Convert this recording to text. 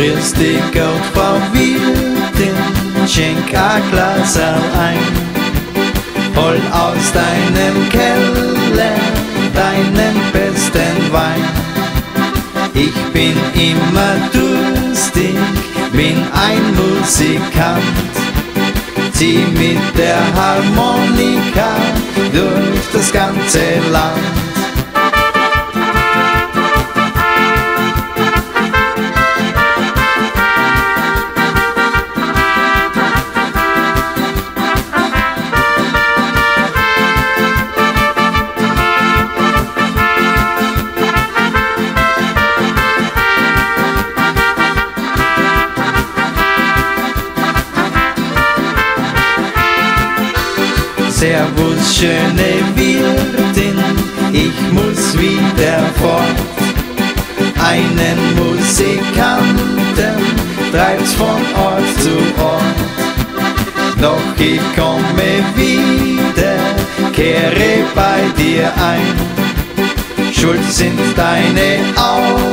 Grüß dich Gott, Frau Wirtin, schenk ein Glas ein. Hol aus deinem Keller deinen besten Wein. Ich bin immer durstig, bin ein Musikant. Zieh mit der Harmonika durch das ganze Land. Servus, schöne Wirtin, ich muss wieder fort. Einen Musikanten treibt's von Ort zu Ort. Doch ich komme wieder, kehre bei dir ein. Schuld sind deine Augen